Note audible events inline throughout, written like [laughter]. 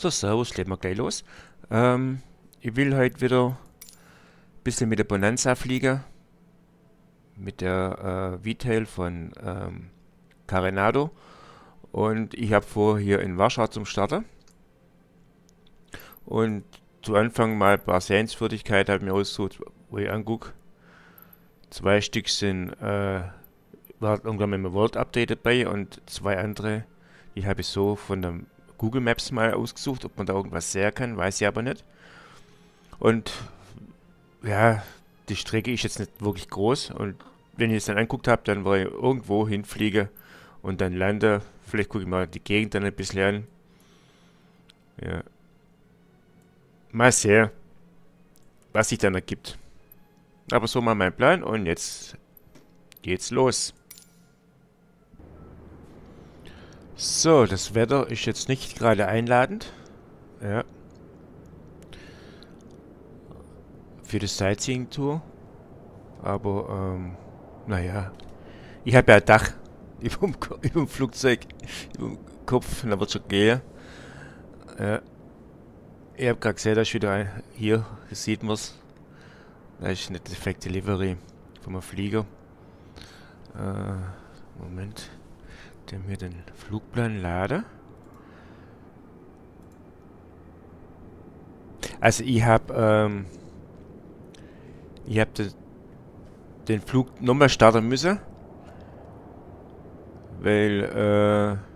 So, servus, legen wir gleich los. Ähm, ich will heute wieder ein bisschen mit der Bonanza fliegen. Mit der äh, V-Tail von ähm, Carenado. Und ich habe vor, hier in Warschau zum Starten. Und zu Anfang mal ein paar Sehenswürdigkeiten habe mir ausgesucht, wo ich angucke. Zwei Stück sind, äh, war irgendwann mit dem World Update dabei und zwei andere, die habe ich so von dem Google Maps mal ausgesucht, ob man da irgendwas sehen kann, weiß ich aber nicht. Und ja, die Strecke ist jetzt nicht wirklich groß und wenn ich es dann anguckt habe, dann war ich irgendwo hinfliege und dann lande. Vielleicht gucke ich mal die Gegend dann ein bisschen an. Ja. Mal sehen, was sich dann ergibt. Aber so mal mein Plan und jetzt geht's los. So, das Wetter ist jetzt nicht gerade einladend. Ja. Für das Sightseeing-Tour. Aber, ähm, naja. Ich habe ja ein Dach [laughs] über dem, über dem Flugzeug, über dem Kopf, da wird schon gehen. Ja. Ich habe gerade gesehen, da ist wieder ein, hier, hier sieht man es. Da ist eine defekte Livery vom Flieger. Äh, Moment der mir den Flugplan lade. Also ich habe ähm, ich habe den, den Flug nochmal starten müssen, weil äh,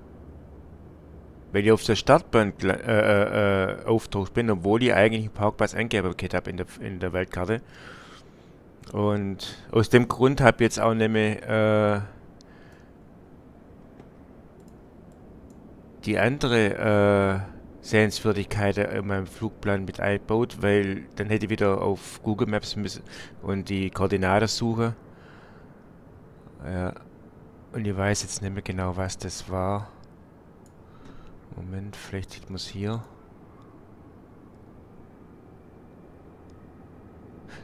weil ich auf der Startbahn äh, äh, äh, auftaucht bin, obwohl ich eigentlich einen Parkplatz eingegeben habe in der, in der Weltkarte. Und aus dem Grund habe ich jetzt auch nämlich äh, die andere äh, Sehenswürdigkeit in meinem Flugplan mit einbaut, weil dann hätte ich wieder auf Google Maps müssen und die Koordinate suchen. Ja. Und ich weiß jetzt nicht mehr genau, was das war. Moment, vielleicht sieht man es hier.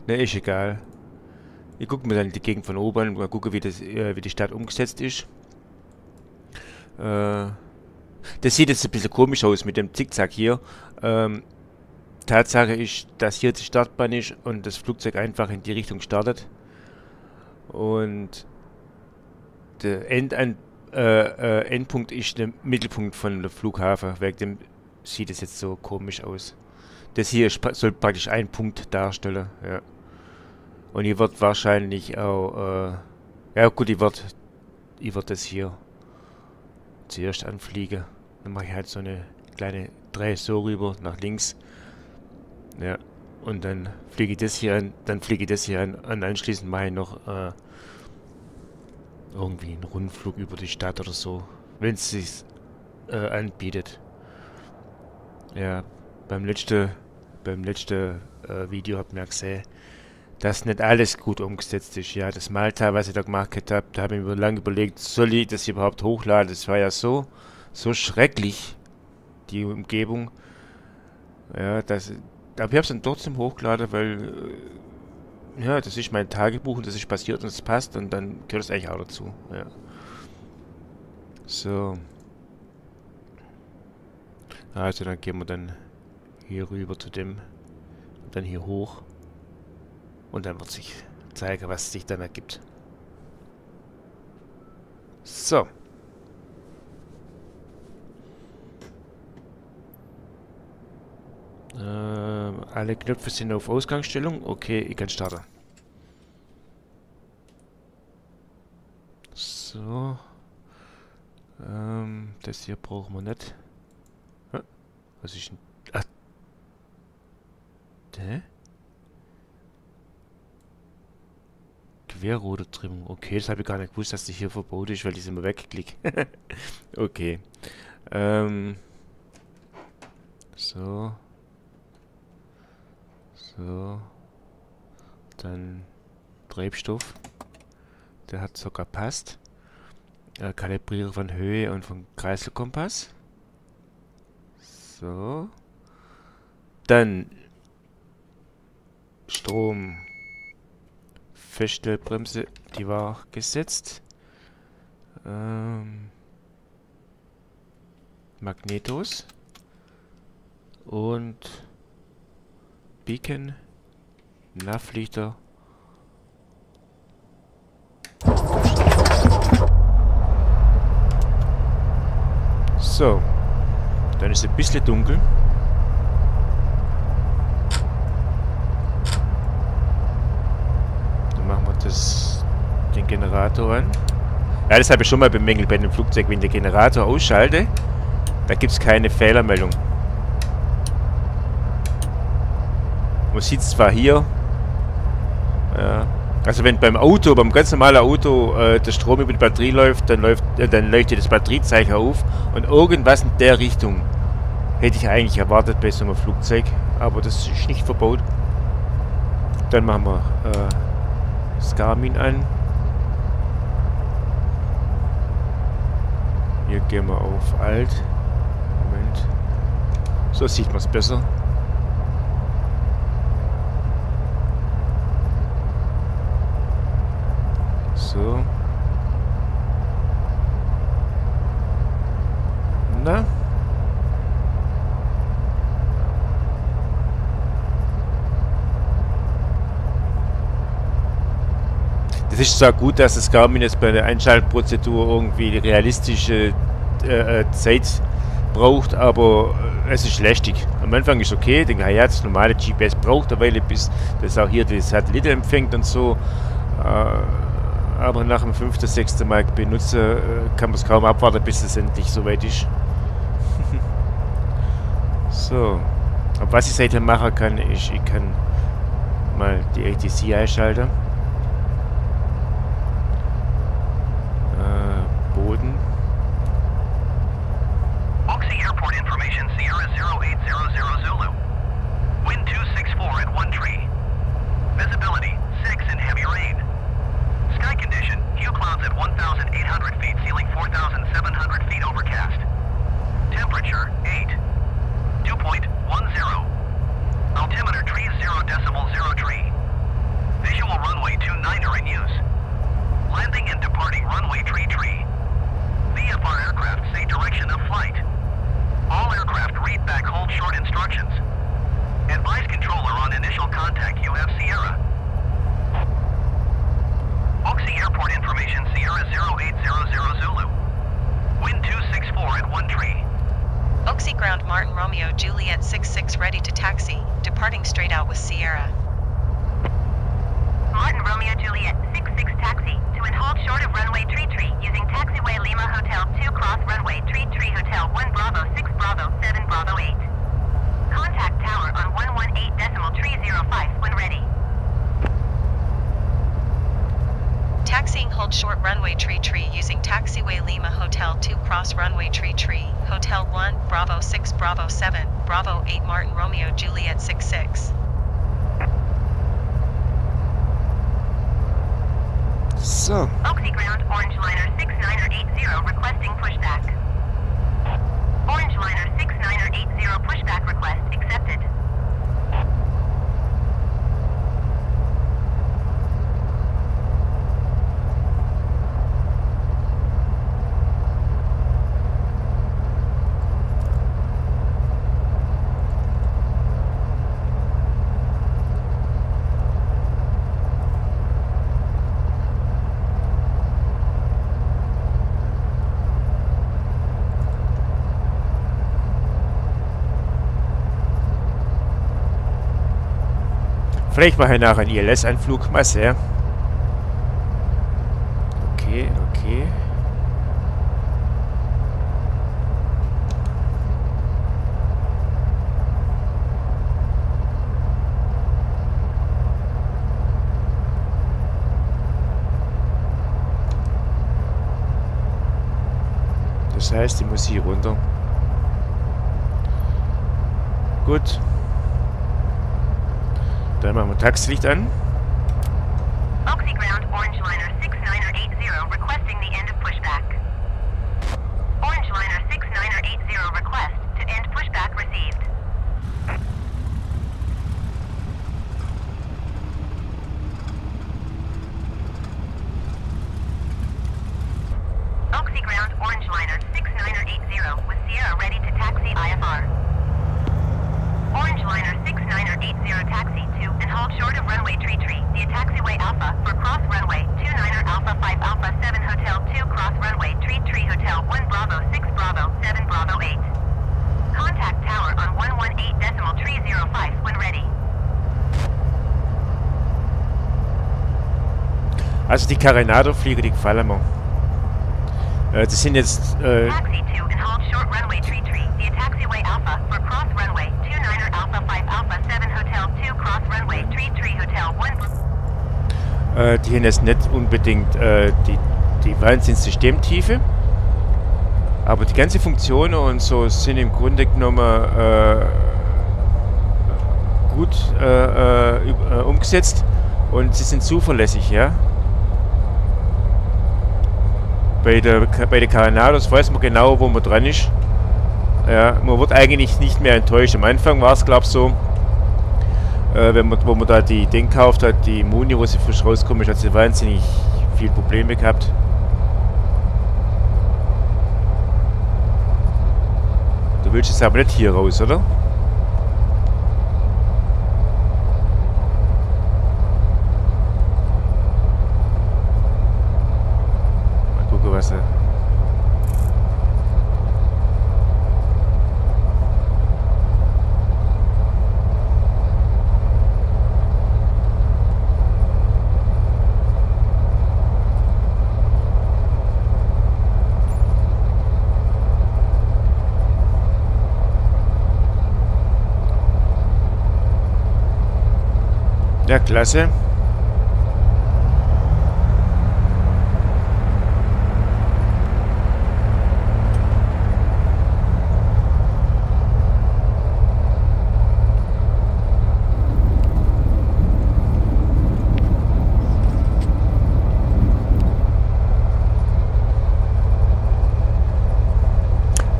Ne, ist egal. Ich gucke mir dann die Gegend von oben und gucke, wie, das, äh, wie die Stadt umgesetzt ist. Äh, das sieht jetzt ein bisschen komisch aus mit dem Zickzack hier. Ähm, Tatsache ist, dass hier die Startbahn ist und das Flugzeug einfach in die Richtung startet. Und der End äh, äh, Endpunkt ist der Mittelpunkt von der Flughafen. Wegen dem sieht es jetzt so komisch aus. Das hier soll praktisch einen Punkt darstellen. Ja. Und hier wird wahrscheinlich auch... Äh, ja gut, ich wird, ich wird das hier zuerst anfliege. Dann mache ich halt so eine kleine Dreh so rüber nach links. Ja. Und dann fliege ich das hier an, dann fliege ich das hier an und anschließend mache ich noch äh, irgendwie einen Rundflug über die Stadt oder so, wenn es sich äh, anbietet. Ja, beim letzten beim letzten äh, Video habt ihr gesehen, dass nicht alles gut umgesetzt ist. Ja, das Malta, was ich da gemacht habe, da habe ich mir lange überlegt, soll ich das überhaupt hochladen? Das war ja so, so schrecklich, die Umgebung. Ja, das, aber ich habe es dann trotzdem hochgeladen, weil, äh, ja, das ist mein Tagebuch und das ist passiert und es passt und dann gehört es eigentlich auch dazu. Ja. So. Also dann gehen wir dann hier rüber zu dem, dann hier hoch. Und dann wird sich zeigen, was sich dann ergibt. So. Ähm, alle Knöpfe sind auf Ausgangsstellung. Okay, ich kann starten. So. Ähm, das hier brauchen wir nicht. Was ist denn... Ach. Hä? Querrodertrimmung. Okay, das habe ich gar nicht gewusst, dass die hier verboten ist, weil ich immer wegklicke. [laughs] okay. Ähm. So. So. Dann Treibstoff. Der hat sogar passt. Äh, Kalibriere von Höhe und von Kreiselkompass. So. Dann Strom. Feststellbremse, die war gesetzt. Ähm, Magnetos. Und Beacon, Navlichter. So. Dann ist es ein bisschen dunkel. Dann machen wir das, den Generator an. Ja, das habe ich schon mal bemängelt bei dem Flugzeug. Wenn der Generator ausschalte, da gibt es keine Fehlermeldung. Man sieht es zwar hier. Ja. Also wenn beim Auto, beim ganz normalen Auto äh, der Strom über die Batterie läuft, dann läuft, äh, dann leuchtet das Batteriezeichen auf und irgendwas in der Richtung hätte ich eigentlich erwartet bei so einem Flugzeug, aber das ist nicht verbaut. Dann machen wir äh, Scarmin an. Hier gehen wir auf Alt. Moment. So sieht man es besser. So. Na? Ist zwar gut, dass das Garmin jetzt bei der Einschaltprozedur irgendwie realistische äh, äh Zeit braucht, aber es ist lästig. Am Anfang ist okay, denke ja, das normale GPS braucht eine Weile, bis das auch hier die Satellite empfängt und so. Äh, aber nach dem fünften, sechsten Mal benutzen äh, kann man es kaum abwarten, bis es endlich soweit ist. [laughs] so. Und was ich seitdem machen kann, ist, ich kann mal die ATC einschalten. Airport Sierra 0800 Zulu. Wind 264 at One Tree. Oxy Ground Martin Romeo Juliet 66 ready to taxi, departing straight out with Sierra. Martin Romeo Juliet 66 taxi to and hold short of runway Tree Tree using taxiway Lima Hotel 2 cross runway Tree Tree Hotel 1 Bravo 6 Bravo 7 Bravo 8. Contact tower on 118 decimal 305 when ready. Taxiing hold short runway tree tree using taxiway Lima Hotel 2 cross runway tree tree, Hotel 1, Bravo 6 Bravo 7, Bravo 8 Martin Romeo Juliet 66. So. Oxy Ground Orange Liner 6980 requesting pushback. Orange Liner 6980 pushback request accepted. Vielleicht mache ich nachher einen ILS-Anflug. Mal sehr. Okay, okay. Das heißt, ich muss hier runter. Gut. Dann machen wir Taxilicht an. Oxy Ground Orange Liner 6980 requesting the end of pushback. Orange Liner 6980 request to end pushback received. Oxy Ground Orange Liner 6980 with Sierra ready to taxi IFR. Orange liner 6980 taxi to and hold short of runway tree tree. The taxiway Alpha for cross runway 29er Alpha 5 Alpha 7 Hotel 2 cross runway tree tree Hotel 1 Bravo 6 Bravo 7 Bravo 8. Contact tower on 118 decimal tree 05 when ready. Also die Carenado-Flieger, die gefallen mir. Äh, das sind jetzt... Äh, Taxi to and hold short runway tree tree. The taxiway Alpha for cross runway 29er Alpha 5 Alpha 7 Hotel 2 cross runway tree tree Hotel 1 äh, die haben jetzt nicht unbedingt äh, die, die Wahnsinns-Systemtiefe. Aber die ganze Funktionen und so sind im Grunde genommen äh, gut äh, äh, äh, umgesetzt und sie sind zuverlässig, ja. Bei der, bei der Caranados weiß man genau, wo man dran ist. Ja, man wird eigentlich nicht mehr enttäuscht. Am Anfang war es, glaube ich, so, äh, wenn man, wo man da die Ding gekauft hat, die Muni, wo sie frisch rauskommen, hat sie wahnsinnig viel Probleme gehabt. Du willst jetzt aber nicht hier raus, oder? Mal gucken, was er... Ja, klasse.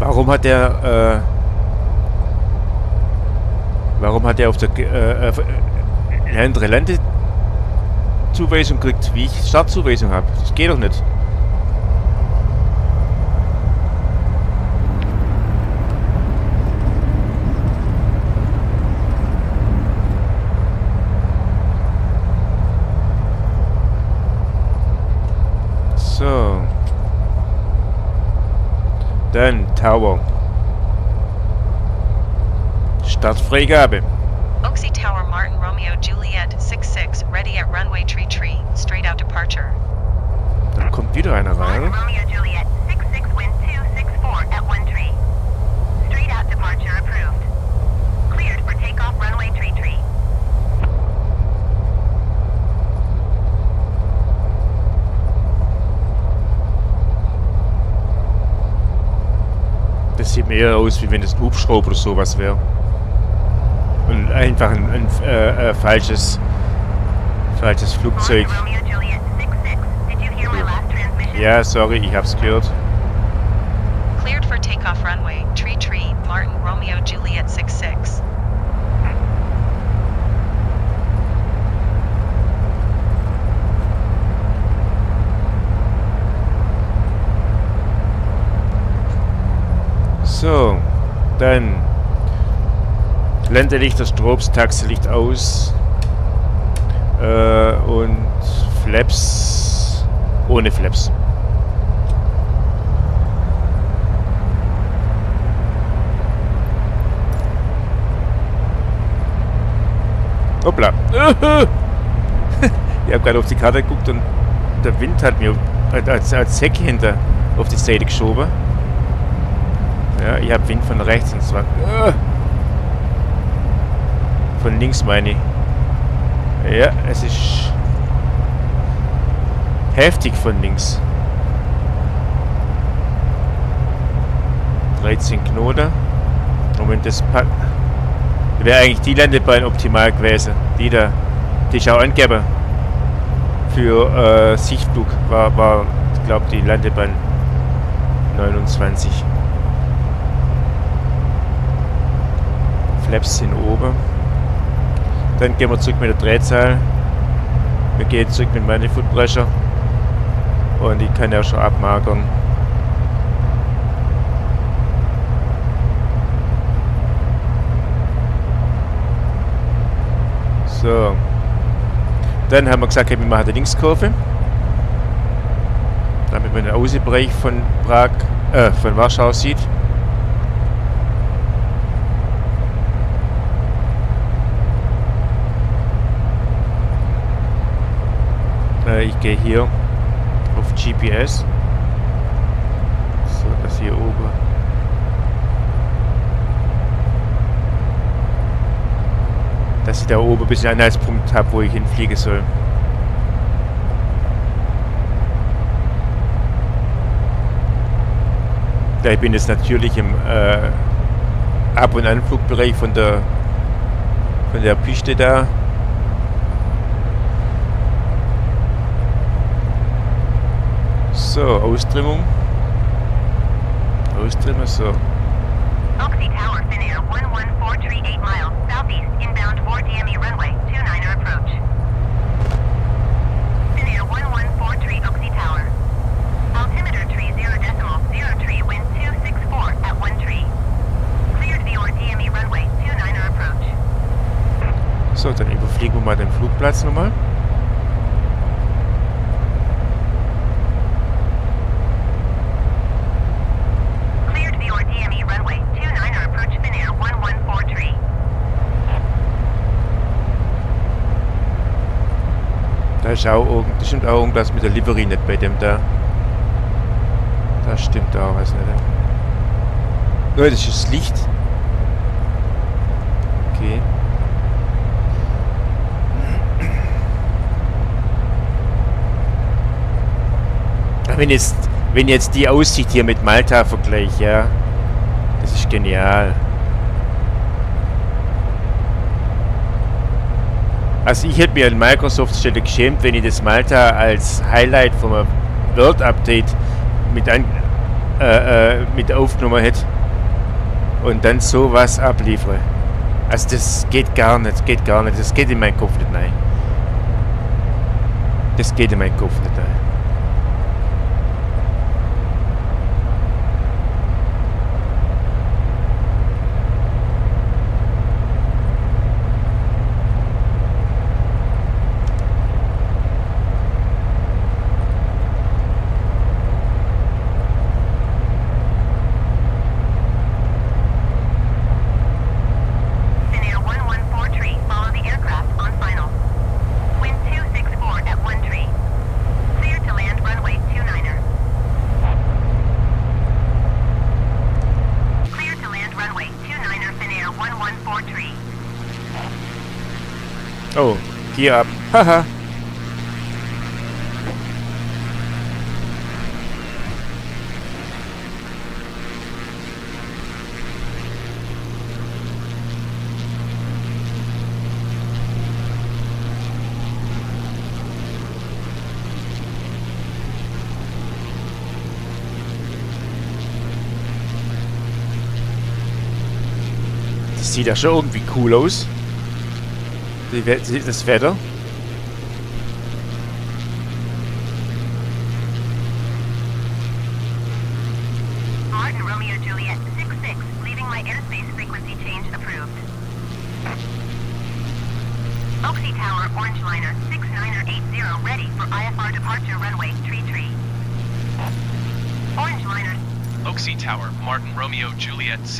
Warum hat der, äh, warum hat er auf der, äh, äh, eine andere Landezuweisung kriegt, wie ich Startzuweisung habe? Das geht doch nicht. So. Dann Tower. Startfreigabe. Oaksy Tower Martin Romeo Juliet 66 ready at runway tree tree straight out departure. Dann kommt wieder einer rein. Martin Romeo Juliet 66 wind 264 at 1 tree. Straight out departure approved. Cleared for takeoff runway tree tree. Das sieht mir eher aus, wie wenn das ein Hubschrauber oder sowas wäre. Und einfach ein, ein äh, äh, falsches, falsches Flugzeug. Martin Romeo Juliet 66. Did you hear my last transmission? Ja, sorry, ich hab's gehört. Cleared for takeoff runway tree tree Martin Romeo Juliet 66. So, dann Blendelicht, das Strobes, Taxilicht aus äh, und Flaps ohne Flaps. Hoppla. [laughs] ich habe gerade auf die Karte geguckt und der Wind hat mir als, als Heck hinter auf die Seite geschoben. Ja, ich habe Wind von rechts und zwar... Von links meine ich. Ja, es ist... Heftig von links. 13 Knoten. Moment, das packt... Wäre eigentlich die Landebahn optimal gewesen. Die da. Die ist auch angegeben. Für äh, Sichtflug war, war ich glaube, die Landebahn 29. Flaps sind oben. Dann gehen wir zurück mit der Drehzahl. Wir gehen zurück mit Manifold Pressure. Und ich kann ja schon abmagern. Dann haben wir gesagt, wir machen die Linkskurve. Damit man den Außenbereich von Prag, äh, von Warschau sieht. Äh, ich gehe hier auf GPS. So, das hier oben. Dass ich da oben ein bisschen Anhaltspunkt habe, wo ich hinfliegen soll. Ja, ich bin jetzt natürlich im äh, Ab- und Anflugbereich von der von der Piste da. So, Austrimmung. Austrimmung, so. Oaksy Tower, Finnair 11438 miles, southeast, inbound 4 DME runway, 29er approach. Finnair 1143 Oaksy Tower. Altimeter tree 0 decimal 0 tree, wind 264 at 1 tree. Cleared VOR DME runway, 29er approach. Überfliegen wir mal den Flugplatz nochmal. Cleared VOR DME runway, 29er approach Finnair 1143. Da ist auch irgend, da stimmt auch irgendwas mit der Livery nicht bei dem da. Da stimmt auch was nicht. Leute, das ist das Licht. Okay. Wenn jetzt, wenn jetzt die Aussicht hier mit Malta vergleiche, ja, das ist genial. Also ich hätte mir an Microsoft Stelle geschämt, wenn ich das Malta als Highlight vom World Update mit, an, äh, äh, mit aufgenommen hätte und dann sowas abliefere. Also das geht gar nicht, geht gar nicht, das geht in meinen Kopf nicht rein. Das geht in meinen Kopf nicht rein. Finnair 1143, follow the aircraft on final. Wind 264 at 1 tree. Clear to land runway 29er. Clear to land runway 29er Finnair 1143. Oh, Gear ab. Haha. Sieht ja schon irgendwie cool aus. Das Wetter.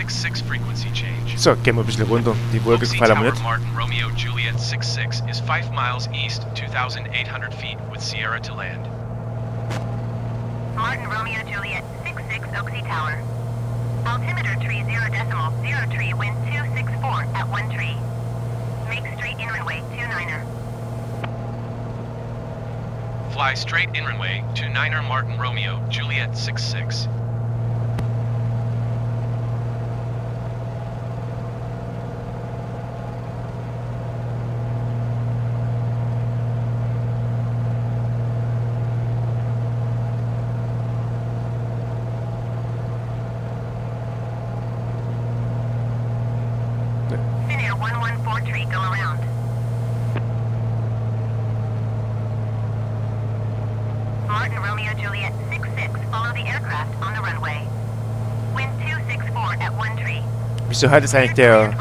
66 frequency change. So, gehen wir ein bisschen runter. Die Wolke Oaksy gefallen mir Tower, nicht. Martin Romeo Juliet 66 is 5 miles east, 2,800 feet with Sierra to land. Martin Romeo Juliet 66 Oaksy Tower. Altimeter tree 0 decimal 0 tree wind 264 at 1 tree. Make straight in runway 29er. Fly straight in runway to 9er Martin Romeo Juliet 66. Air 1350,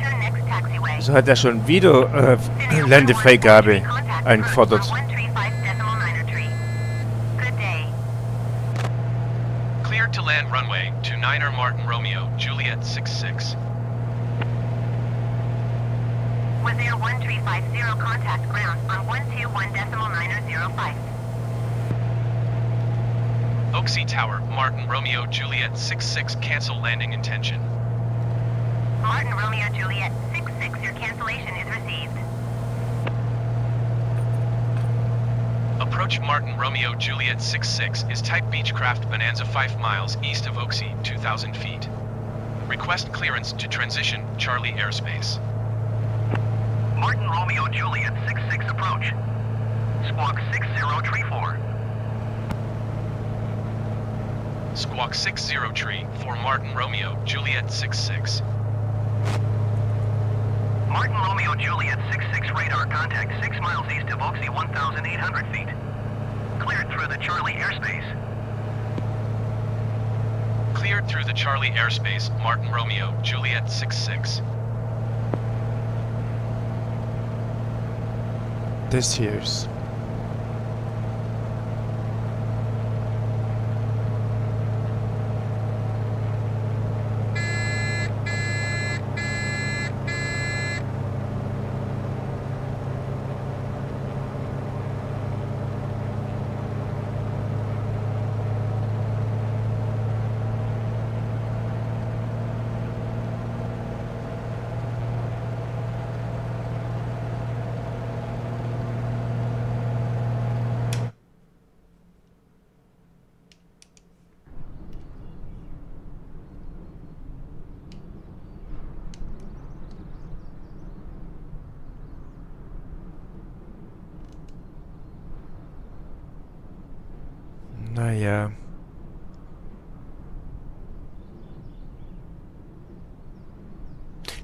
turn next taxiway. Also hat er schon wieder äh, Landefreigabe eingefordert. 6, cancel landing intention. Martin Romeo Juliet 6-6, your cancellation is received. Approach Martin Romeo Juliet 6-6 is type Beechcraft Bonanza 5 miles east of Oxy, 2,000 feet. Request clearance to transition Charlie airspace. Martin Romeo Juliet 6-6 approach. Squawk 6034. Squawk 60 tree for Martin Romeo, Juliet 66. Martin Romeo Juliet 66 radar contact 6 miles east of Oaksey 1,800 feet. Cleared through the Charlie airspace. Cleared through the Charlie airspace, Martin Romeo, Juliet 66. This hier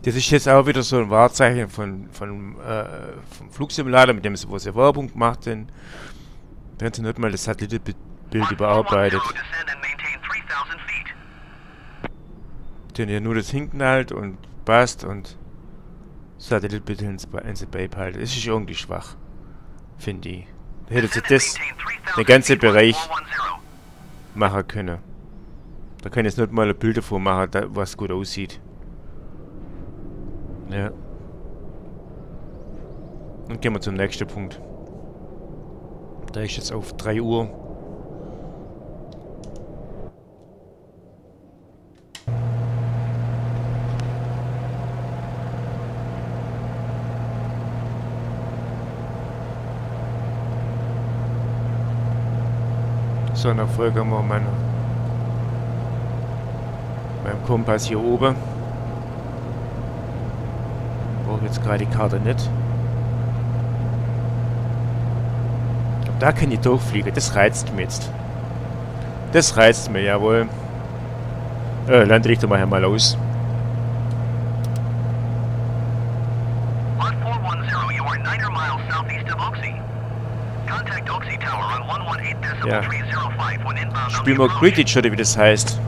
Das ist jetzt auch wieder so ein Wahrzeichen von, von, äh, vom Flugsimulator, mit dem sie, wo sie Werbung gemacht haben. Wenn sie nicht mal das Satellitenbild überarbeitet. descend and maintain 3,000 feet. Den ja nur das hinknallt und passt und Satellitbild ins, ins beibehalten. Das ist irgendwie schwach. Finde ich. Da hätte sie das Maintain 3,000 der ganze feet, Bereich 410. machen können. Da kann ich jetzt nicht mal ein Bild davor machen, da, was gut aussieht. Ja. Dann gehen wir zum nächsten Punkt. Da ist jetzt auf 3 Uhr. So, dann folgen wir meinem Kompass hier oben. Jetzt gerade die Karte nicht. Aber Da kann ich durchfliegen, das reizt mich jetzt. Das reizt mich, jawohl. Äh, lande ich doch mal hier mal aus. Lot 410, you are 9 miles southeast of Oaksey. Contact Oaksey Tower on 118 Ja. 305 when inbound on Spiel mal. Quidditch, oder wie das heißt.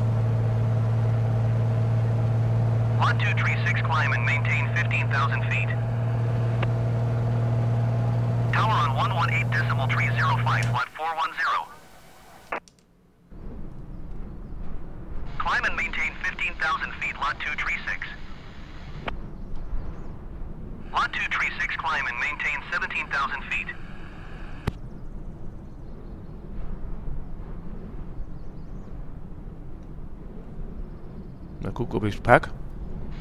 Lot 236 climb and maintain 15,000 feet. Tower on 118.305, lot 410. Climb and maintain 15,000 feet, lot 236. Lot 236 climb and maintain 17,000 feet. Mal gucken, ob ich pack.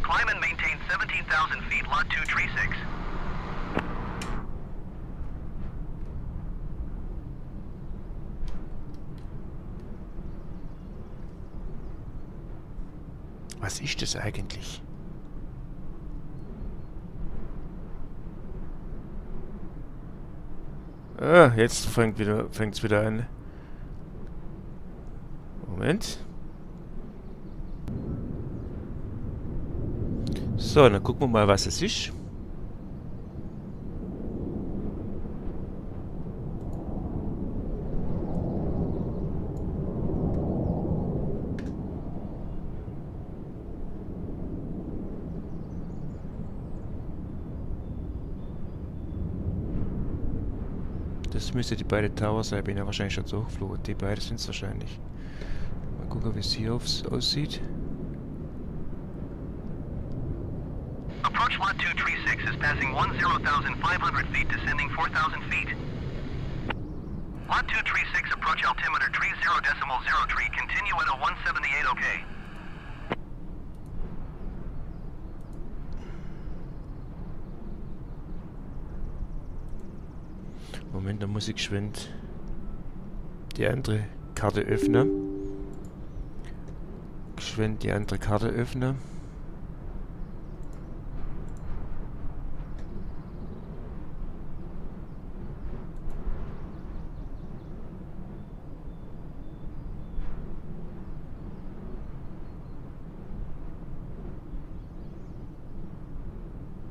Climb and maintain 17,000 feet, lot 236. Was ist das eigentlich? Ah, jetzt fängt wieder, fängt's wieder an. Moment. So, dann gucken wir mal, was es ist. Das müsste die beiden Tower sein, bin ja wahrscheinlich schon so hochgeflogen. Die beiden sind es wahrscheinlich. Mal gucken, wie es hier aussieht. Approach Lot 236 is passing 10,500 feet, descending 4,000 feet. Lot 236, approach altimeter 30.03, continue at a 178 okay. Moment, da muss ich geschwind die andere Karte öffnen. Geschwind die andere Karte öffnen.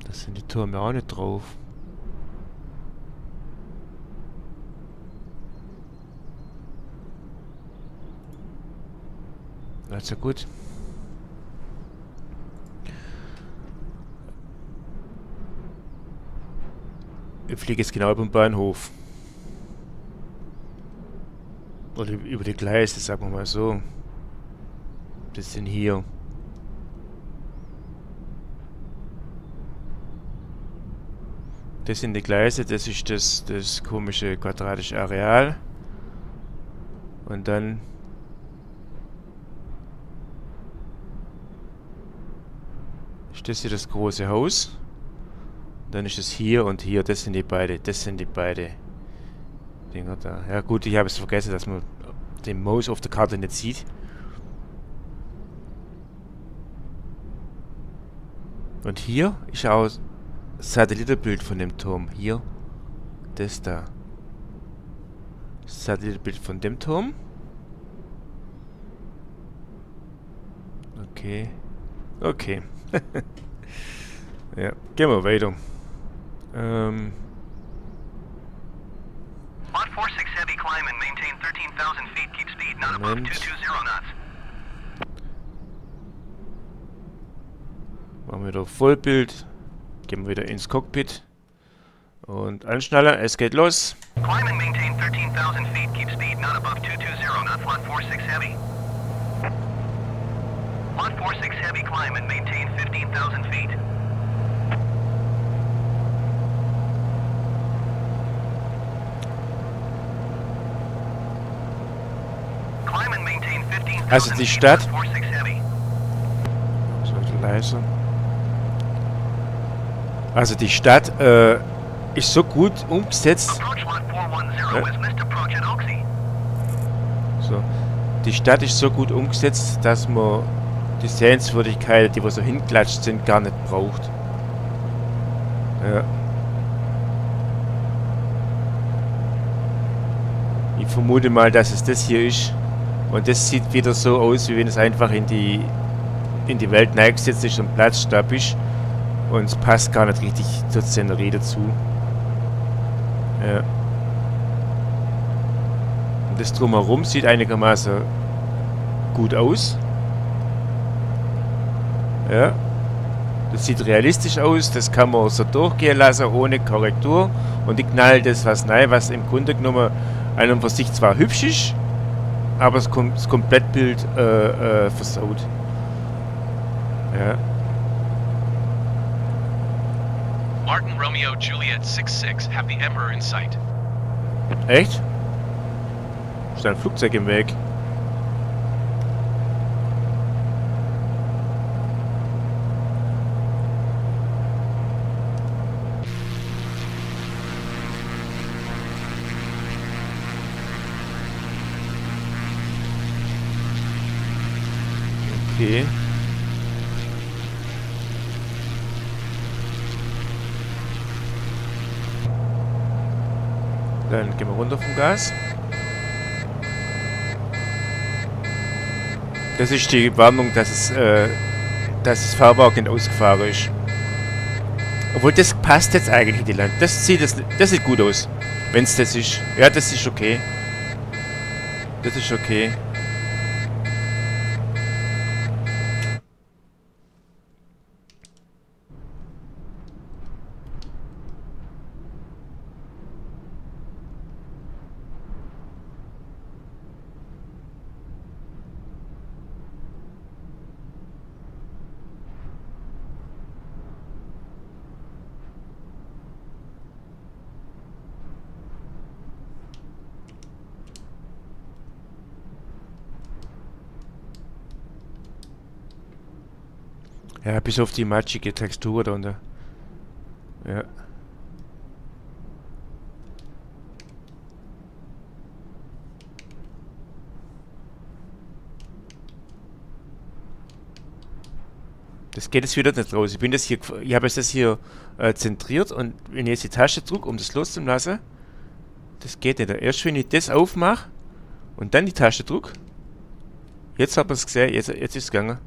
Da sind die Türme auch nicht drauf. Also gut. Ich fliege jetzt genau über den Bahnhof. Oder über die Gleise, sagen wir mal so. Das sind hier. Das sind die Gleise, das ist das, das komische quadratische Areal. Und dann das hier das große Haus. Dann ist es hier und hier. Das sind die beide. Das sind die beide Dinger da. Ja gut, ich habe es vergessen, dass man den Maus auf der Karte nicht sieht. Und hier ist auch Satellitenbild von dem Turm. Hier. Das da. Satellitenbild von dem Turm. Okay. Okay. [laughs] ja, gehen wir weiter. Ähm. Lot 46 heavy climb and maintain 13,000 feet. Keep speed, not above Moment. 220 knots. Machen wir wieder Vollbild. Gehen wir wieder ins Cockpit. Und anschnallen, es geht los. Climb and maintain 13,000 feet. Keep speed, not above 220 knots. Lot 46 heavy. Lot 46 heavy climb and maintain 15,000 feet. Climb and maintain 15,000 Also die. Stadt- Lot 46 heavy. So, ein bisschen leiser. Also die Stadt äh, ist so gut umgesetzt. Approach lot 410 Ja. So. Die Stadt ist so gut umgesetzt, dass man die Sehenswürdigkeiten, die wo so hinklatscht sind, gar nicht braucht. Ja. Ich vermute mal, dass es das hier ist. Und das sieht wieder so aus, wie wenn es einfach in die in die Welt neigesetzt ist und Platzstab ist. Und es passt gar nicht richtig zur Szenerie dazu. Ja. Und das drumherum sieht einigermaßen gut aus. Ja. Das sieht realistisch aus, das kann man so durchgehen lassen, ohne Korrektur. Und ich knall das was rein, was im Grunde genommen an und für sich zwar hübsch ist, aber das, Kom das Komplettbild äh, äh, versaut. Ja. Martin Romeo Juliet 66 have the Emperor in sight. Echt? Ist da ein Flugzeug im Weg? Okay. Dann Gas. Das ist die Warnung, dass es, äh, dass das Fahrwerk ausgefahren ist. Obwohl, das passt jetzt eigentlich in die Land. Das sieht, das, das sieht gut aus. Wenn es das ist. Ja, das ist okay. Das ist okay. Ja, bis auf die matschige Textur da unten. Ja. Das geht jetzt wieder nicht raus. Ich bin das hier, ich habe jetzt das hier äh, zentriert und wenn ich jetzt die Tasche drücke, um das loszulassen, das geht nicht. Erst wenn ich das aufmache und dann die Tasche drücke, jetzt hat man es gesehen, jetzt, jetzt ist es gegangen.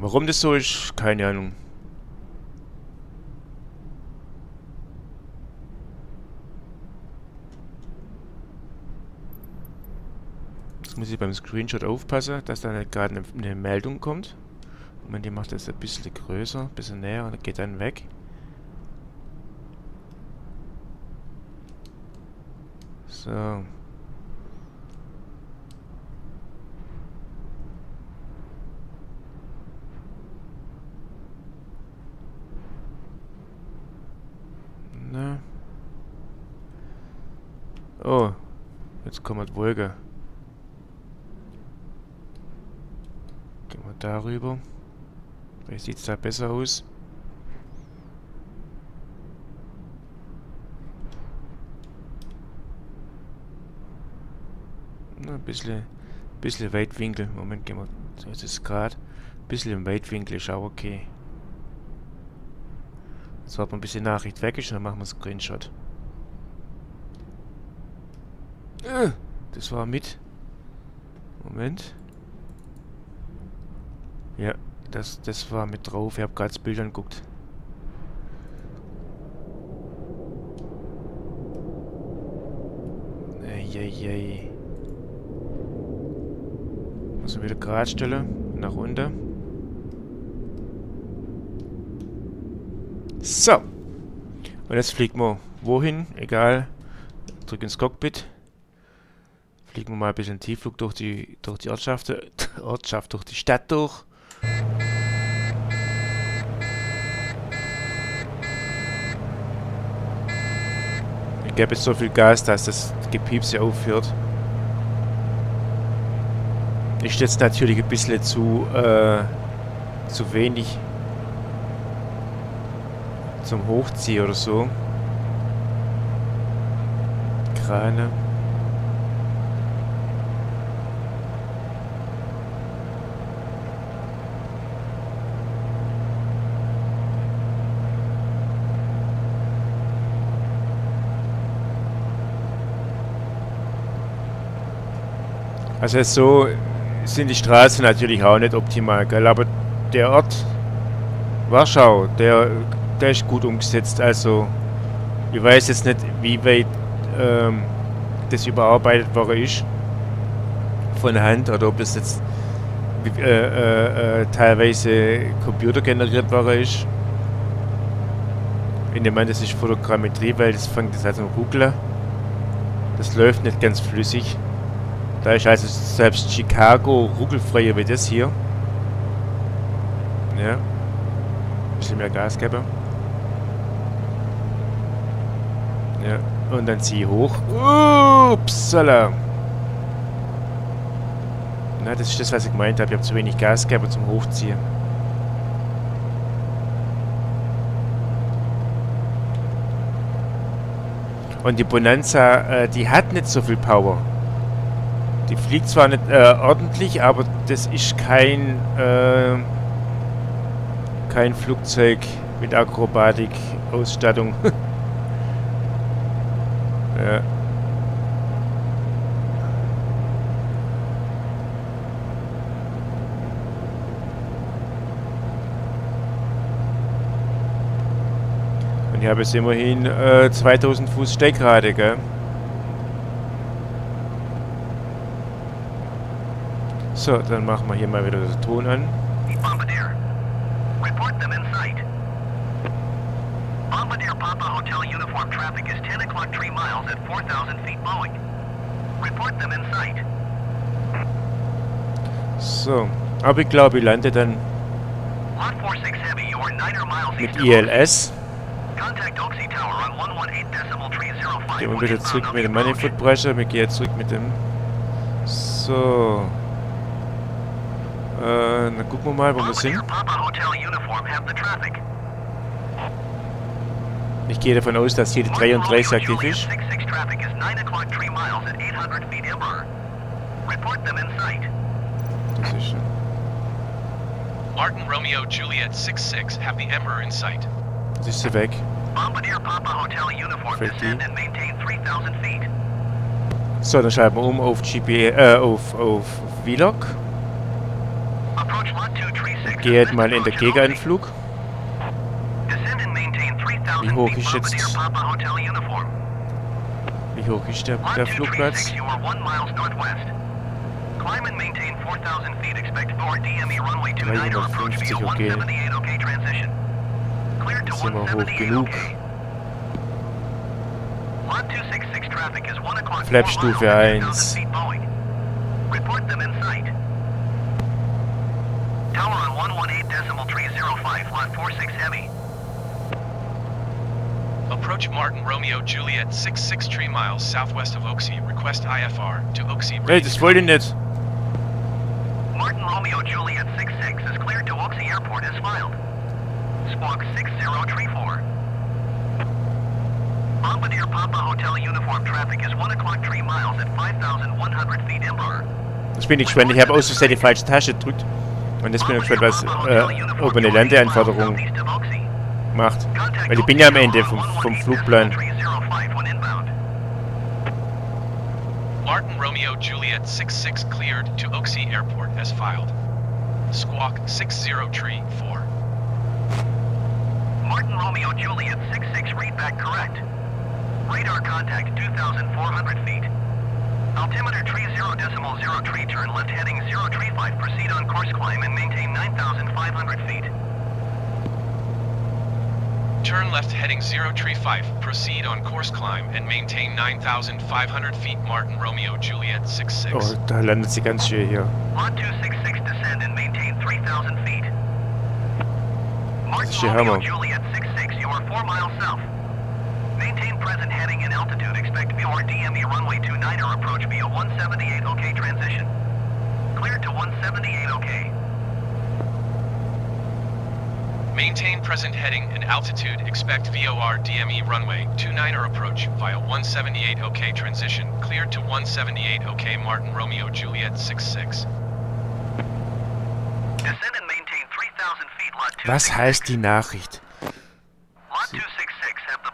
Warum das so ist, keine Ahnung. Jetzt muss ich beim Screenshot aufpassen, dass da nicht gerade eine, Meldung kommt. Moment, die macht das ein bisschen größer, ein bisschen näher und geht dann weg. So. Na. Oh, jetzt kommt Wolke. Gehen wir darüber. Vielleicht sieht es da besser aus. Na, ein bisschen, bisschen Weitwinkel. Moment, gehen wir. So ist es gerade. Ein bisschen im Weitwinkel ist auch okay. Warten wir ein bisschen Nachricht weg ist und dann machen wir Screenshot. Äh, das war mit. Moment. Ja, das, das war mit drauf. Ich habe gerade das Bild angeguckt. Eieiei. Man wieder gerade stellen. Nach unten. So. Und jetzt fliegen wir wohin? Egal. Drück ins Cockpit. Fliegen wir mal ein bisschen Tiefflug durch die, durch die Ortschaft, [laughs] Ortschaft, durch die Stadt durch. Ich gebe jetzt so viel Gas, dass das Gepiepse aufhört. Ist jetzt natürlich ein bisschen zu, äh, zu wenig zum Hochziehen oder so. Krane. Also so sind die Straßen natürlich auch nicht optimal, gell? aber der Ort Warschau, der, der ist gut umgesetzt. Also ich weiß jetzt nicht, wie weit ähm, das überarbeitet worden ist von Hand oder ob das jetzt äh, äh, äh, teilweise computergeneriert worden ist. Ich nehme an, das ist Fotogrammetrie, weil das fängt das also ruckeln. Das läuft nicht ganz flüssig. Da ist also selbst Chicago ruckelfreier wie das hier. Ja. Ein bisschen mehr Gas geben. Ja. Und dann zieh hoch. Upsala. Na, das ist das, was ich gemeint habe. Ich habe zu wenig Gas gegeben zum Hochziehen. Und die Bonanza, äh, die hat nicht so viel Power. Die fliegt zwar nicht äh, ordentlich, aber das ist kein, äh, kein Flugzeug mit Akrobatik-Ausstattung. [laughs] ja. Und ich habe jetzt immerhin äh, 2000 Fuß Steckrate, gell? So, dann machen wir hier mal wieder den Ton an. Bombardier. Report them in sight. Bombardier Papa Hotel uniform traffic is 10 o'clock 3 miles at 4,000 feet Boeing. Report them in sight. So, aber ich glaube, ich lande dann Lot 46 Heavy, you are 9 miles mit ILS. Contact Oaksey Tower on 118 decimal 305. Gehen wir wieder zurück mit dem Manifoldbrecher. Wir gehen jetzt zurück mit dem... So. Äh, dann gucken wir mal, wo wir sind. Ich gehe davon aus, dass hier die 33 Martin aktiv ist. 9 o'clock 3 miles at 800 feet Emperor. Report them in sight. Ist, Martin Romeo Juliet 66 have the Emperor in sight. sie weg. Bombardier Papa Hotel Uniform Fifty. descend and maintain 3,000 feet. So, dann schalten wir um auf GP, äh, auf, auf Vlog. Approach lot 236. Gehe jetzt mal in der Gegenanflug. And maintain 3,000 Wie hoch ist jetzt- Ist der, der Flugplatz? 236, you are 1 miles northwest. Climb and maintain 4,000 feet. Expect forward DME runway 29 or approach via 350, okay. 178 OK transition. Clear to Sind wir hoch 178 genug? OK. Lot 266 traffic is 1 o'clock 4 Flappstufe miles at 1. 10,000 feet Boeing. Report them in sight. Tower on 118.305, lot 46 heavy. Approach Martin Romeo Juliet 66 3 miles southwest of Oaksey. Request IFR to Oaksey. Hey, das wollte ich nicht. Martin Romeo Juliet 66 is cleared to Oaksey Airport as filed. Squawk 6034. Bombardier Papa Hotel uniform traffic is 1 o'clock 3 miles at 5,100 feet Emperor. Das bin ich habe Versehen die falsche Tasche gedrückt. Und jetzt bin ich gespannt, was äh, ob eine Landeanforderung macht. Weil ich bin ja am Ende vom, vom Flugplan. Martin Romeo Juliet 66 cleared to Oaksey Airport as filed. Squawk 6034. Martin Romeo Juliet 66 read back correct. Radar contact 2,400 feet. Altimeter tree 0 decimal 0 tree turn left heading 0 tree 5 proceed on course climb and maintain 9,500 feet. Turn left heading 035. Proceed on course climb and maintain 9,500 feet Martin Romeo Juliet 66. Oh, da landet sie ganz schön hier. Lot 266 descend and maintain 3,000 feet. Martin ist der Romeo Hammer. Juliet 66, you are 4 miles south. Maintain present heading and altitude. Expect VOR DME runway 29 or approach via 178 OK transition. Clear to 178 OK. Maintain present heading and altitude. Expect VOR DME runway 29 or approach via 178 OK transition. Clear to 178 OK Martin Romeo Juliet 66. Descend and maintain 3,000 feet. Lot 266. Was heißt die Nachricht? Lot 266 have the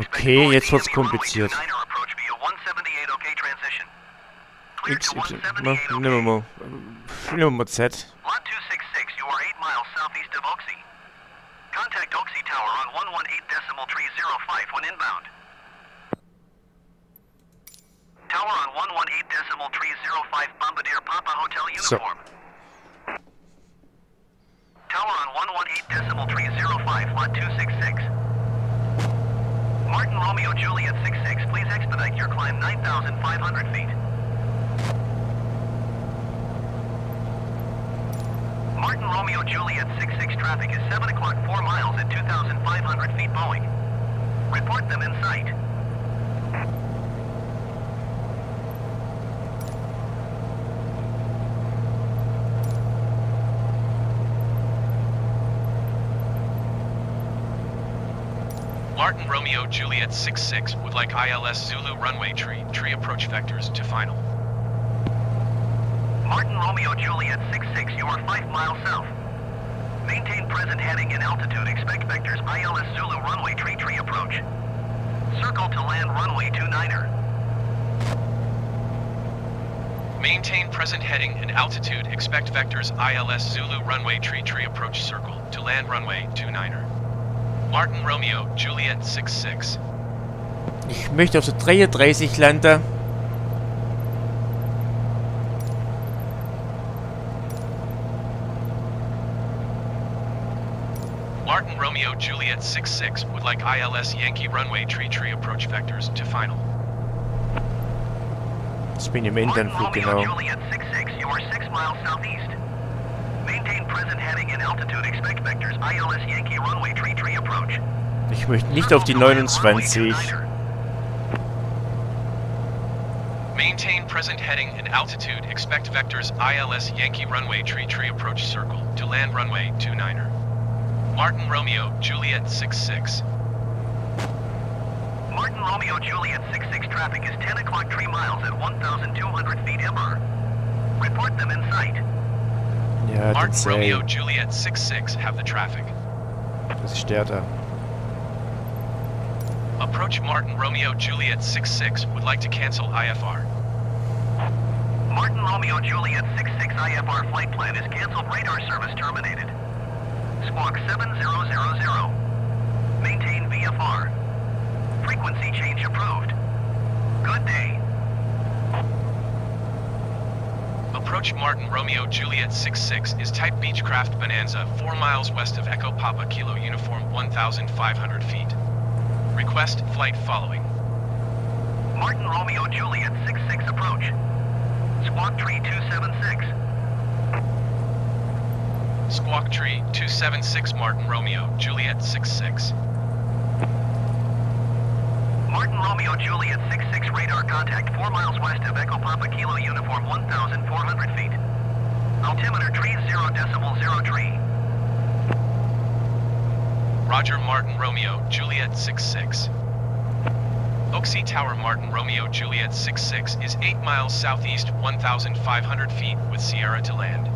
Okay, jetzt wird's kompliziert. 29 or approach via 178 OK transition. Clear X, Y, 178 mach, OK. nehmen wir mal, nehmen wir mal Z. Juliet 66 would like ILS Zulu runway tree tree approach vectors to final. Martin Romeo Juliet 66, you are 5 miles south. Maintain present heading and altitude. Expect vectors ILS Zulu runway tree tree approach. Circle to land runway 29er. Maintain present heading and altitude. Expect vectors ILS Zulu runway tree tree approach circle to land runway 29er. Martin Romeo Juliet 66. Ich möchte auf der 33 landen. Martin Romeo Juliet 66 would like ILS Yankee runway tree tree approach vectors to final. Ich bin im Martin Internflug, Romeo genau. Juliet 66, you are 6 miles southeast. Maintain present heading and altitude. Expect vectors ILS Yankee runway tree tree approach. Ich möchte nicht auf die 29. Maintain present heading and altitude. Expect vectors ILS Yankee runway tree tree approach circle to land runway 29er. Martin Romeo Juliet 66. Martin Romeo Juliet 66 traffic is 10 o'clock 3 miles at 1,200 feet MR. Report them in sight. Ja, Martin Say. Romeo Juliet 66 have the traffic. Das ist der da. Approach Martin Romeo Juliet 66 would like to cancel IFR. Martin Romeo Juliet 66 IFR flight plan is canceled. Radar service terminated. Squawk 7000. Maintain VFR. Frequency change approved. Good day. Approach Martin Romeo Juliet 66 is type Beechcraft Bonanza 4 miles west of Echo Papa Kilo Uniform 1,500 feet. Request flight following. Martin Romeo Juliet 66 approach. Squawk tree 276. Squawk Tree 276 Martin Romeo Juliet 66. Martin Romeo Juliet 66 radar contact 4 miles west of Echo Papa Kilo Uniform 1,400 feet. Altimeter tree 0 decimal 0 tree. Roger Martin Romeo Juliet 66. Oaksey Tower Martin Romeo Juliet 66 is 8 miles southeast 1,500 feet with Sierra to land.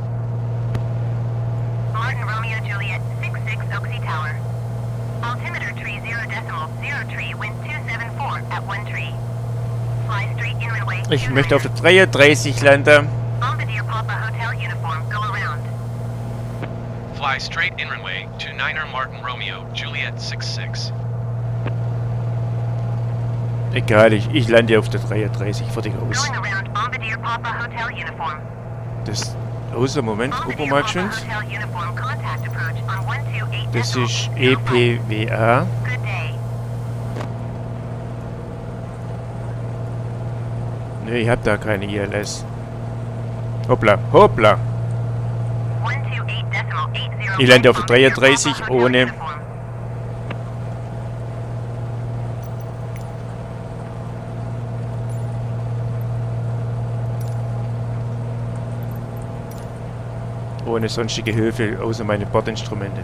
Martin Romeo Juliet 66 Oaksey Tower. Altimeter tree 0 decimal 0 tree wind 274 at 1 tree. Fly straight in runway Ich möchte auf der 33 landen. Bombardier Papa Hotel uniform go around. Fly straight in runway to Niner Martin Romeo Juliet 66. Egal, ich, ich lande auf der 33. Fertig aus. Das. Außer, Moment, gucken wir mal schön. Hotel uniform contact approach on 128 Das ist 05. EPWA. Ne, ich hab da keine ILS. Hoppla, hoppla. 128 decimal 80. Ich lande auf der Bombardier Papa 33 Hotel ohne- Ohne sonstige Hilfe, außer meine Bordinstrumente.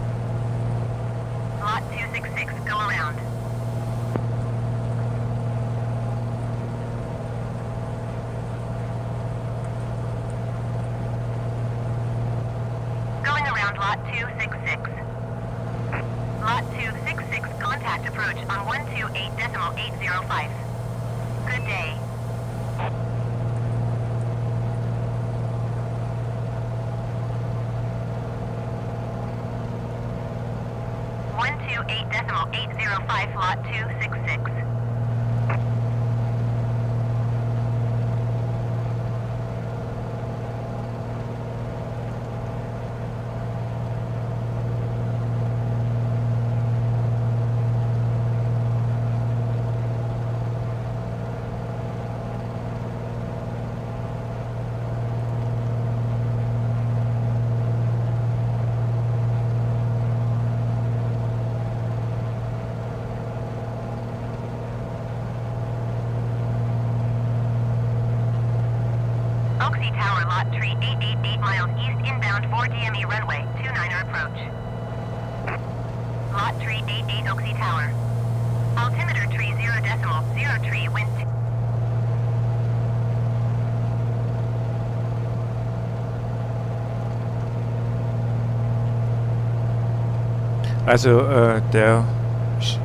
Oaksey Tower lot tree eight eight eight miles east inbound four DME runway two niner approach. Lot tree eight eight Oaksey Tower. Altimeter tree zero decimal zero tree wind. t- Also, äh, der. Ich,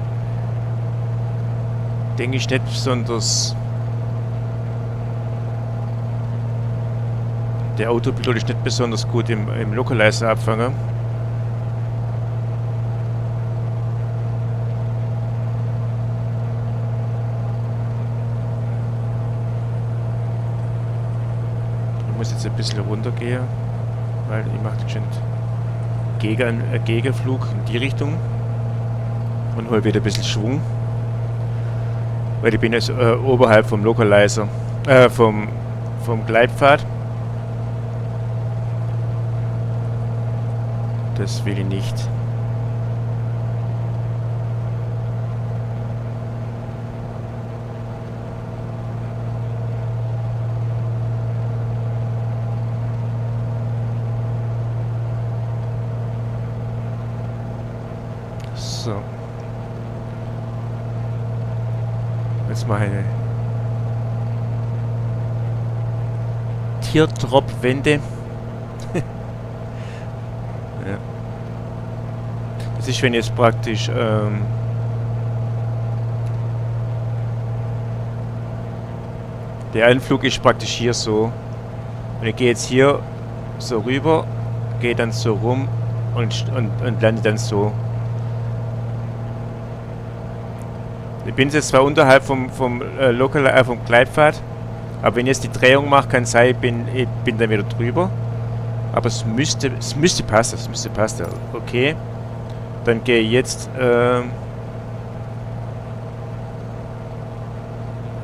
denke ich nicht besonders. Der Autopilot ist nicht besonders gut im, im Localizer abfangen. Ich muss jetzt ein bisschen runtergehen, weil ich mache schon Gegen, äh, Gegenflug in die Richtung. Und hol wieder ein bisschen Schwung. Weil ich bin jetzt äh, oberhalb vom Localizer. Äh, vom, vom Gleitpfad. Das will ich nicht. So. Jetzt mal eine Teardrop-Wende. ja. Ist, wenn jetzt praktisch ähm, der Anflug ist praktisch hier so. Und ich gehe jetzt hier so rüber, gehe dann so rum und, und, und lande dann so. Ich bin jetzt zwar unterhalb vom, vom, äh, Local, äh, vom Gleitpfad, aber wenn ich jetzt die Drehung mache, kann es sein, ich bin, ich bin dann wieder drüber. Aber es müsste, es müsste passen, es müsste passen. Okay. Dann gehe ich jetzt, ähm...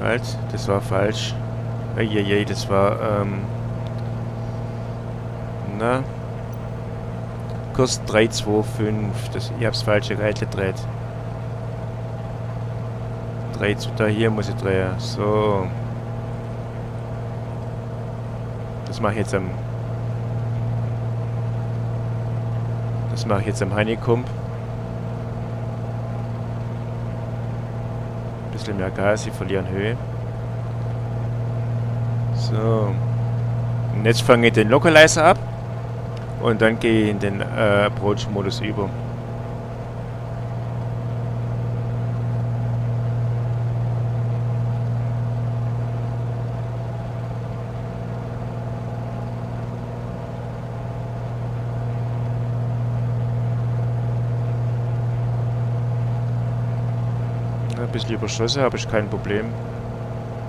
Halt, das war falsch. Eieiei, das war, ähm... Na? Kurs 325, das, ich hab's falsche Reite gedreht. 3 zu da hier muss ich drehen. So. Das mache ich jetzt am... Das mache ich jetzt am Honeycomb. Bisschen mehr Gas, sie verlieren Höhe. So. Und jetzt fange ich den Localizer ab. Und dann gehe ich in den äh, Approach-Modus über. ein bisschen überschossen, aber ist kein Problem.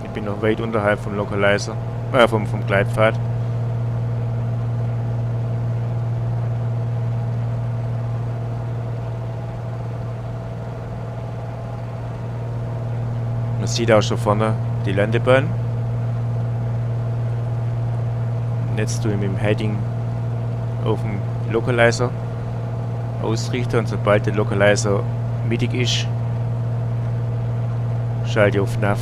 Ich bin noch weit unterhalb vom Localizer, äh, vom, vom Gleitpfad. Man sieht auch schon vorne die Landebahn. Und jetzt tue ich mit dem Heading auf dem Localizer ausrichten und sobald der Localizer mittig ist, schalte auf NAV.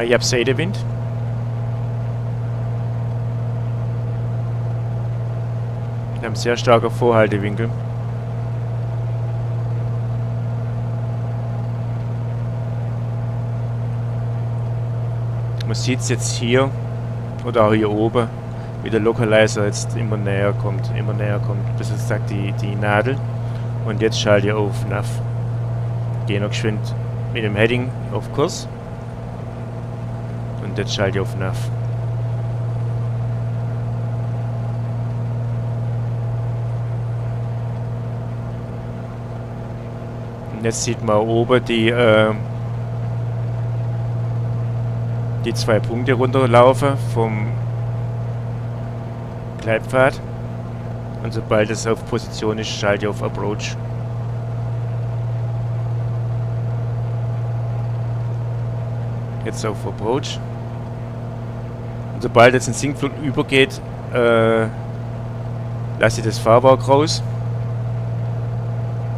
Ich habe Seitenwind. Wir haben sehr starker Vorhaltewinkel. Man sieht es jetzt hier oder auch hier oben, wie der Localizer jetzt immer näher kommt, immer näher kommt. Das ist sagt die, die Nadel. Und jetzt schalte ich auf NAV. Gehe noch geschwind mit dem Heading auf Kurs. Und jetzt schalte ich auf NAV. Und jetzt sieht man oben die äh, die zwei Punkte runterlaufen vom Gleitpfad. Und sobald es auf Position ist, schalte ich auf Approach. Jetzt auf Approach. Und sobald jetzt ein Sinkflug übergeht, äh, lasse ich das Fahrwerk raus.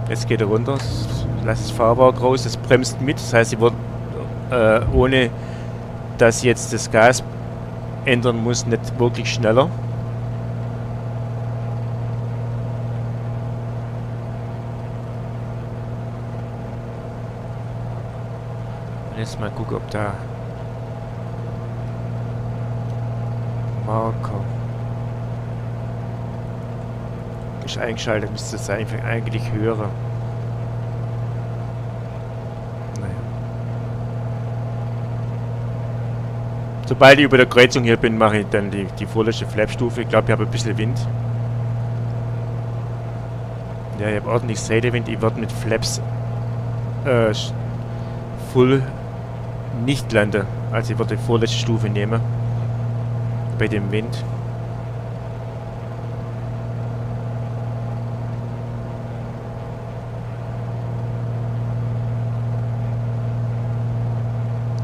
Jetzt geht er runter. Lasse das Fahrwerk raus. Das bremst mit. Das heißt, ich wird äh, ohne dass jetzt das Gas ändern muss, nicht wirklich schneller. Jetzt mal gucken, ob da Marker ist eingeschaltet, müsste es eigentlich höher. Sobald ich über der Kreuzung hier bin, mache ich dann die, die vorletzte Flapstufe. Ich glaube, ich habe ein bisschen Wind. Ja, ich habe ordentlich Seitewind. Ich werde mit Flaps äh, Full nicht landen. Also ich würde die vorletzte Stufe nehmen. Bei dem Wind.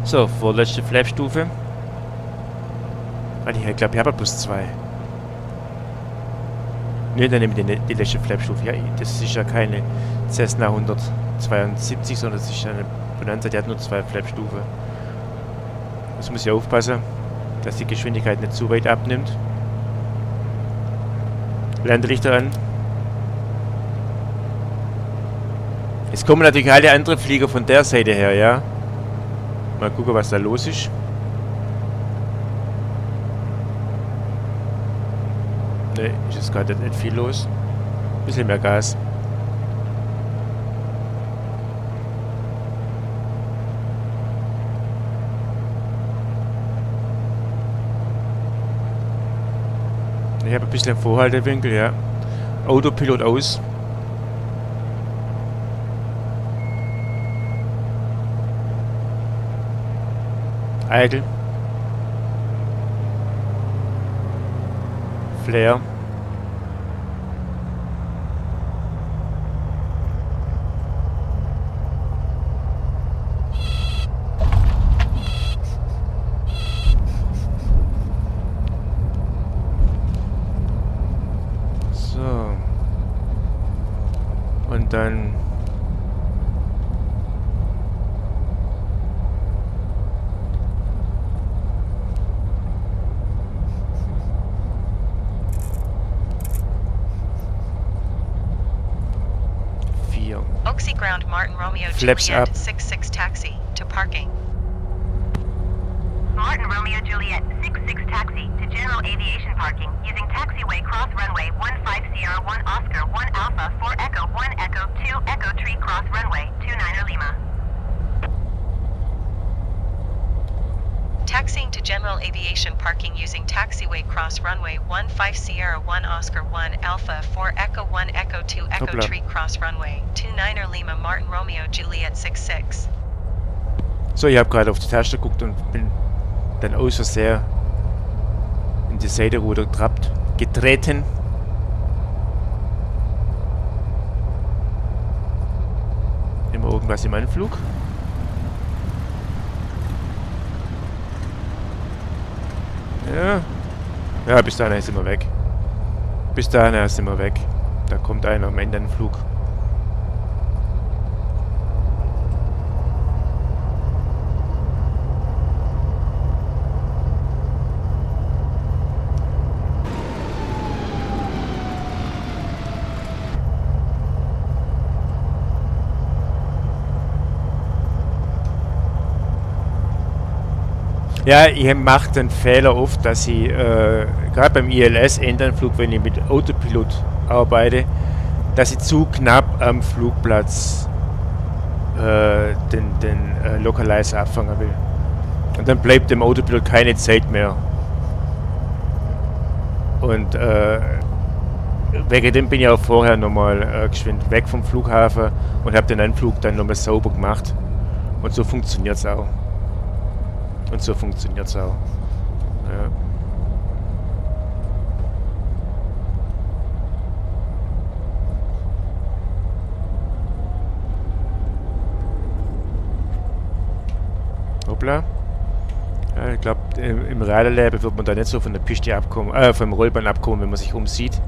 So, vorletzte Flap-Stufe. Ah, ich glaube, ich habe plus zwei. Ne, dann nehme ich die, die letzte Flap-Stufe. Ja, das ist ja keine Cessna 172, sondern das ist eine Bonanza, die hat nur zwei Flap-Stufen. Das muss ich aufpassen, dass die Geschwindigkeit nicht zu weit abnimmt. Landelichter an. Jetzt kommen natürlich alle anderen Flieger von der Seite her, ja. Mal gucken, was da los ist. Ne, ist gerade nicht viel los. Bisschen mehr Gas. Ich habe ein bisschen Vorhaltewinkel, ja. Autopilot aus. 플레이어. Flips Juliet up. 66 taxi to parking. Martin Romeo Juliet 66 taxi to general aviation parking using taxiway cross runway 15 Sierra 1 Oscar 1 Alpha 4 Echo 1 Echo 2 Echo 3 cross runway 29er Lima. Taxiing to general aviation parking using taxiway cross runway 15 Sierra 1 Oscar 1 Alpha 4 Echo 1 Echo 2 Echo Hoppla. Tree cross runway 29er Lima Martin Romeo Juliet 66. So, ich habe gerade auf die Taste geguckt und bin dann aus Versehen in die Seitenruder getrappt, getreten. Immer irgendwas im Anflug. Ja. Ja, bis dahin sind wir weg. Bis dahin sind wir weg. Da kommt einer am Ende ein Flug. Ja, ich mache den Fehler oft, dass ich äh, gerade beim ILS-Endanflug, wenn ich mit Autopilot arbeite, dass ich zu knapp am Flugplatz äh, den, den äh, Localizer abfangen will. Und dann bleibt dem Autopilot keine Zeit mehr. Und äh, wegen dem bin ich auch vorher nochmal äh, geschwind weg vom Flughafen und habe den Anflug dann nochmal sauber gemacht. Und so funktioniert es auch. Und so funktioniert es auch. Ja. Hoppla. Ja, ich glaube, im, im realen Leben wird man da nicht so von der Piste abkommen, äh, vom Rollbahn abkommen, wenn man sich umsieht.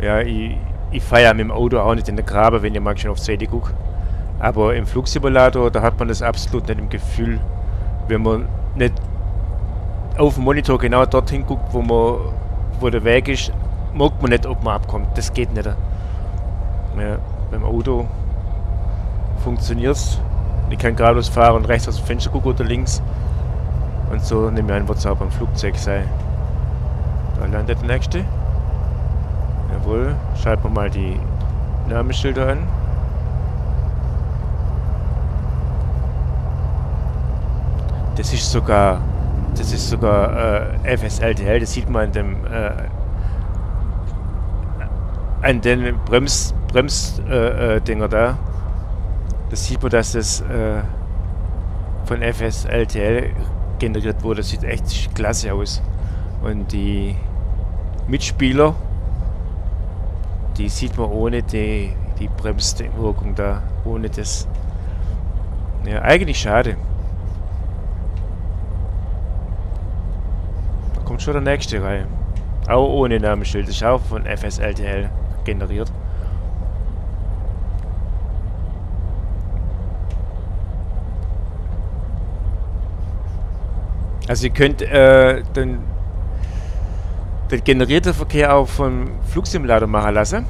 Ja, ich, ich fahre ja mit dem Auto auch nicht in der Grabe, wenn ich mal schon auf Seite gucke. Aber im Flugsimulator, da hat man das absolut nicht im Gefühl, wenn man nicht auf dem Monitor genau dorthin guckt, wo man wo der Weg ist, merkt man nicht, ob man abkommt. Das geht nicht. Ja, beim Auto funktioniert es. Ich kann geradeaus fahren und rechts aus dem Fenster gucken oder links. Und so nehme ich an, wird es auch beim Flugzeug sein. Da landet der nächste. Jawohl. Schalten wir mal die Namensschilder an. Das ist sogar, das ist sogar äh, FSLTL, das sieht man in dem, äh, an den Brems, Brems-Dinger äh, äh, da, das sieht man, dass das äh, von FSLTL generiert wurde. Das sieht echt klasse aus. Und die Mitspieler, die sieht man ohne die, die Bremswirkung da, ohne das. Ja, eigentlich schade. Kommt schon der nächste Reihe. Auch ohne Namensschild, ist auch von FSLTL generiert. Also ihr könnt äh, den, den generierten Verkehr auch vom Flugsimulator machen lassen.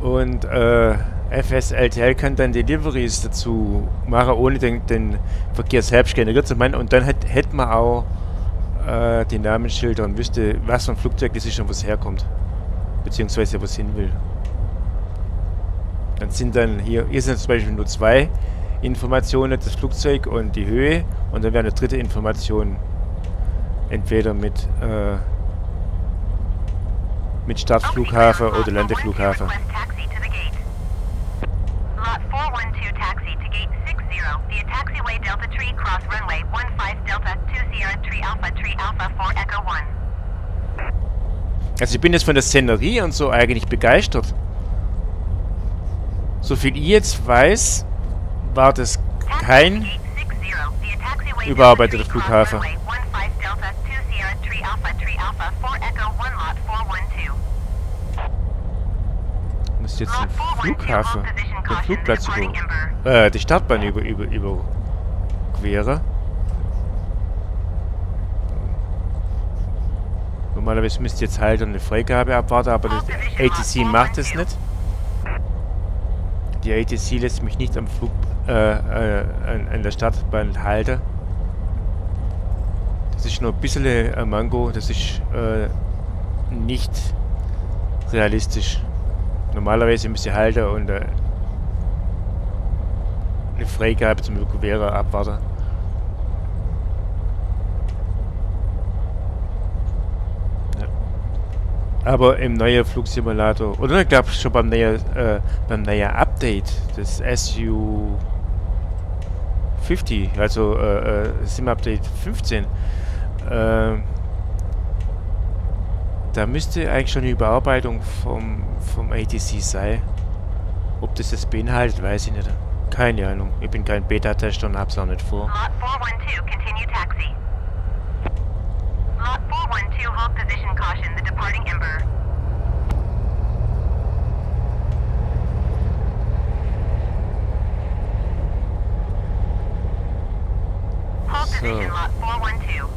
Und äh, FSLTL kann dann Deliveries dazu machen, ohne den, den Verkehr selbst generiert zu machen. Und dann hätte man auch äh, die Namensschilder und wüsste, was für ein Flugzeug das ist und wo es herkommt. Beziehungsweise wo es hin will. Dann sind dann hier, hier sind zum Beispiel nur zwei Informationen, das Flugzeug und die Höhe. Und dann wäre eine dritte Information entweder mit, äh, mit Startflughafen oder Landeflughafen. Also ich bin jetzt von der Szenerie und so eigentlich begeistert. So viel ich jetzt weiß, war das kein überarbeiteter Flughafen. Muss jetzt den Flughafen, den Flugplatz über, äh, die Startbahn über, über, überqueren. Normalerweise müsste jetzt halt eine Freigabe abwarten, aber das ATC macht es nicht. Die ATC lässt mich nicht am Flug, äh, äh, an, an der Startbahn halten. Das ist nur ein bisschen ein Mango, das ist äh, nicht realistisch. Normalerweise müsste ich halten und äh, eine Freigabe zum Evakuieren abwarten. Aber im neuen Flugsimulator, oder ich glaube schon beim neuen, äh, beim neuen Update des SU50, also äh, Sim-Update 15, äh, da müsste eigentlich schon eine Überarbeitung vom, vom ATC sein. Ob das das beinhaltet, weiß ich nicht. Keine Ahnung. Ich bin kein Beta-Tester und hab's auch nicht vor. Lot 412, continue taxi. Lot 412, hold position caution, the departing Ember. Hold position, Lot 412.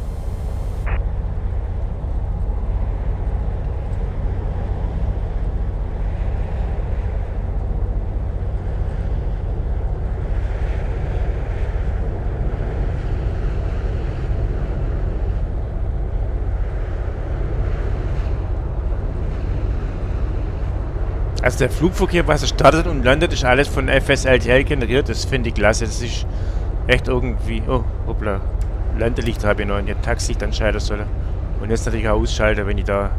Also der Flugverkehr, was er startet und landet, ist alles von FSLTL generiert. Das finde ich klasse. Das ist echt irgendwie... Oh, hoppla. Landelicht habe ich noch. Und jetzt Taxilicht anschalten soll. Und jetzt natürlich auch ausschalten, wenn ich da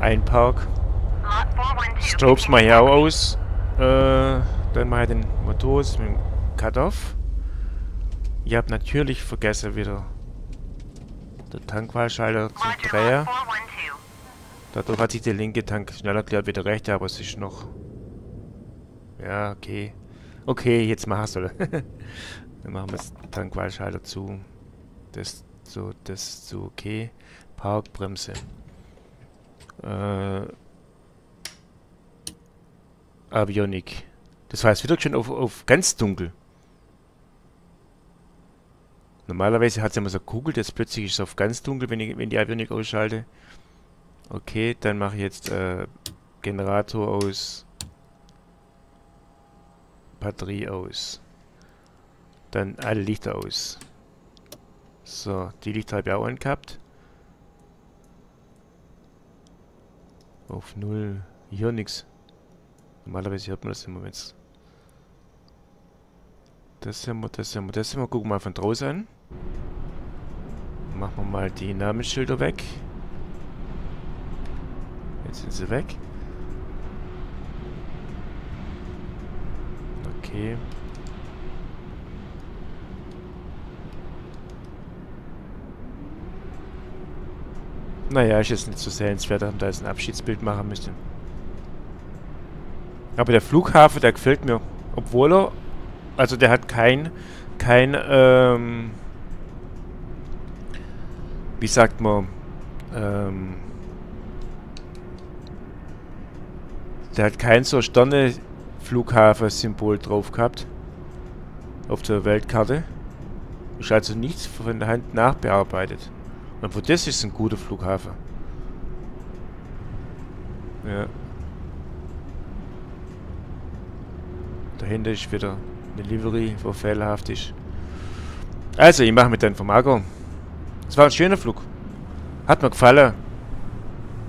einpark. Strobes mal hier auch aus. Äh, dann ich den Motor mit dem Cut-Off. Ich habe natürlich vergessen wieder der Tankwahlschalter zu drehen. Dadurch hat sich der linke Tank schneller erklärt wie der rechte, aber es ist noch... Ja, okay. Okay, jetzt machst du. [laughs] Dann machen wir das Tankwahlschalter zu. Das so, das zu, okay. Parkbremse. Äh... Avionik. Das heißt wieder schon auf, auf ganz dunkel. Normalerweise hat es immer so kugelt, jetzt plötzlich ist es auf ganz dunkel, wenn ich wenn die Avionik ausschalte. Okay, dann mache ich jetzt äh, Generator aus. Batterie aus. Dann alle Lichter aus. So, die Lichter habe ich auch angehabt. Auf null. Hier nichts. Normalerweise hört man das immer, wenn es... Das haben wir, das haben wir, das haben wir. Gucken wir mal von draußen an. Machen wir mal die Namensschilder weg. Jetzt sind sie weg. Okay. Naja, ist jetzt nicht so sehenswert, dass man da jetzt ein Abschiedsbild machen müsste. Aber der Flughafen, der gefällt mir. Obwohl er... Also der hat kein... Kein, ähm... Wie sagt man? Ähm... Der hat kein so Sterne-Flughafen-Symbol drauf gehabt. Auf der Weltkarte. Ist also nichts von der Hand nachbearbeitet. Und für das ist ein guter Flughafen. Ja. Dahinter ist wieder eine Livery, wo fehlerhaft ist. Also, ich mache mit der Informago. Es war ein schöner Flug. Hat mir gefallen.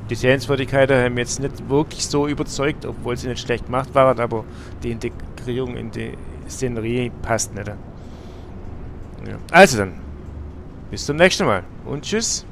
Die Sehenswürdigkeiten haben jetzt nicht wirklich so überzeugt, obwohl sie nicht schlecht gemacht waren, aber die Integrierung in die Szenerie passt nicht. Ja. Also dann, bis zum nächsten Mal und tschüss.